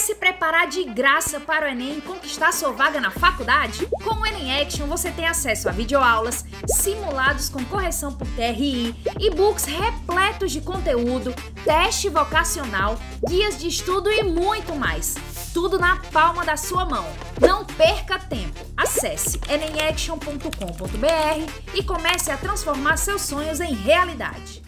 Quer se preparar de graça para o Enem e conquistar sua vaga na faculdade? Com o Enem Action você tem acesso a videoaulas, simulados com correção por TRI, e-books repletos de conteúdo, teste vocacional, guias de estudo e muito mais. Tudo na palma da sua mão. Não perca tempo. Acesse enemaction.com.br e comece a transformar seus sonhos em realidade.